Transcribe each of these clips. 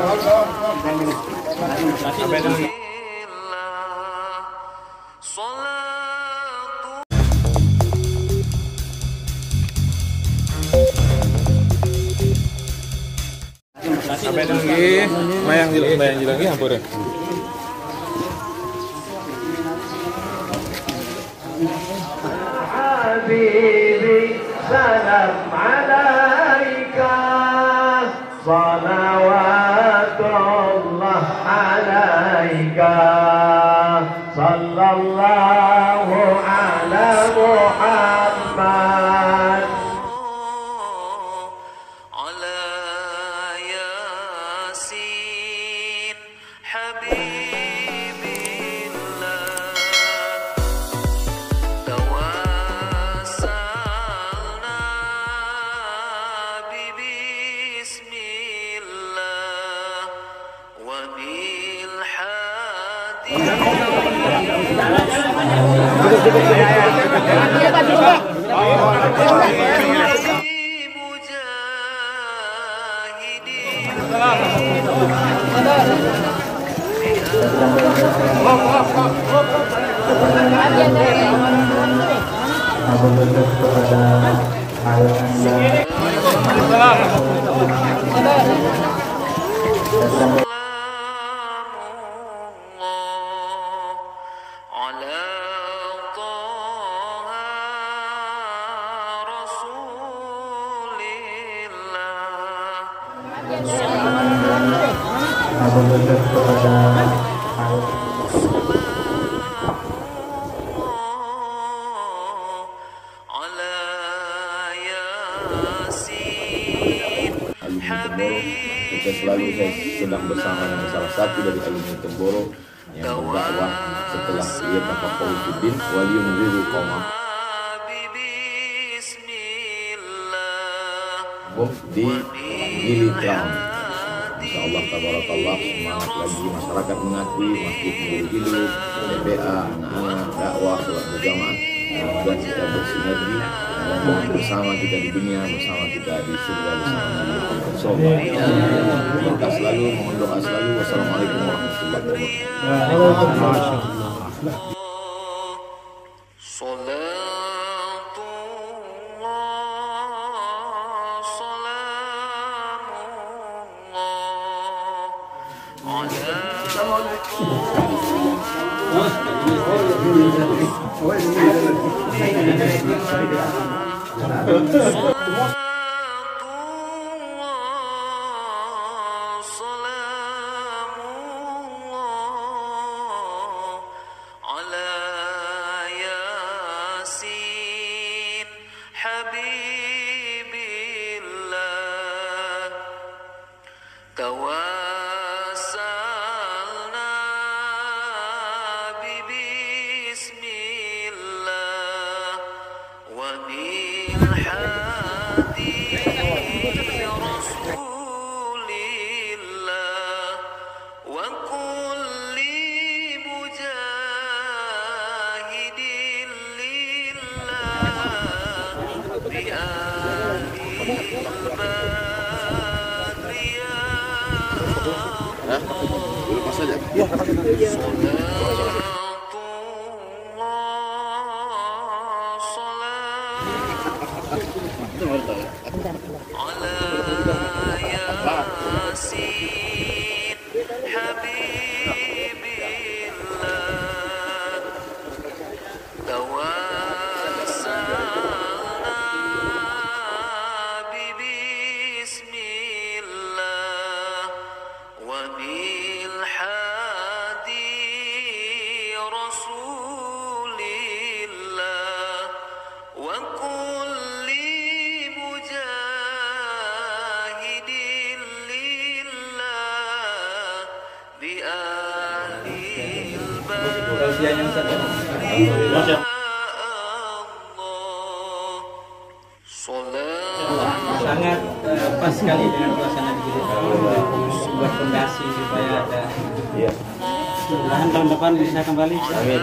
Sampai lagi, mayang jilang, mayang jilang lagi hampir. حبيبي سلام عليك صلوات الله عليك صلى الله Aku bentuk kepada. sedang bersama dengan salah satu dari alumni Temboro yang berdakwah setelah ia tafakuh Fiddin wali yunziru Bom di Gili Insyaallah Insya Allah tabarakallah semangat lagi. Masyarakat mengakui masjid Nurul Hidup, TPA, anak-anak, dakwah, sholat berjamaah dan kita bersinergi bersama kita di dunia, bersama kita di surga bersama Nabi di Sallallahu عليهم واقول له عليكم ورحمه الله وبركاته. ما شاء الله. على you. توسلنا ببسم الله وبالحادي رسول الله وكل مجاهد لله بآل على ياسين. Sangat eh, pas sekali dengan suasana di sini buat fondasi supaya ada mudah-mudahan tahun depan bisa kembali amin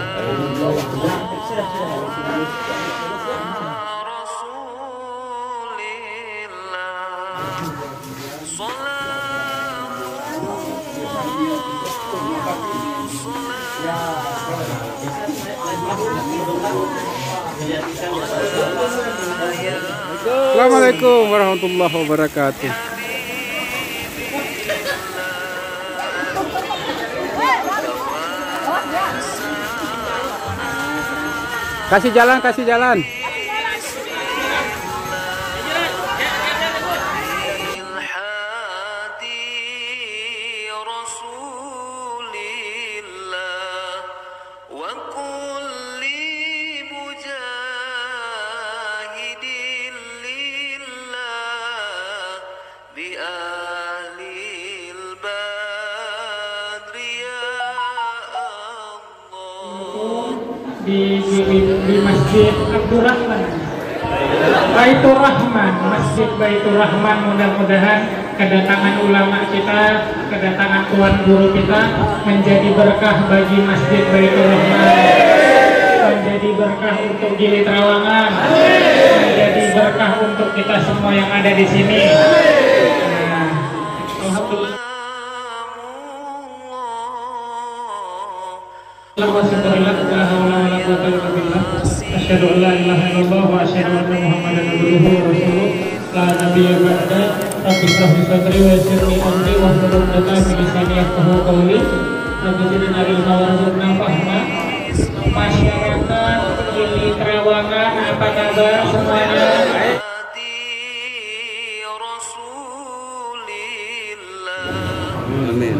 Assalamualaikum warahmatullahi wabarakatuh. Kasih jalan, kasih jalan. Di, di, di Masjid Abdurrahman Baitur Rahman Masjid Baitur Rahman mudah-mudahan kedatangan ulama kita kedatangan tuan guru kita menjadi berkah bagi Masjid Baitur Rahman. Menjadi berkah untuk Gili Trawangan. Menjadi berkah untuk kita semua yang ada di sini. Nah, Alhamdulillah أشهد أن لا إله إلا الله وأشهد أن محمدا عبده ورسوله لا نبي بعده رب اشرح لي صدري ويسر لي أمري واحلل عقدة من لساني يفقهوا قولي رب زدنا علما وارزقنا فهما masyarakat ini Terawangan apa kabar semuanya هادي رسول الله Amin.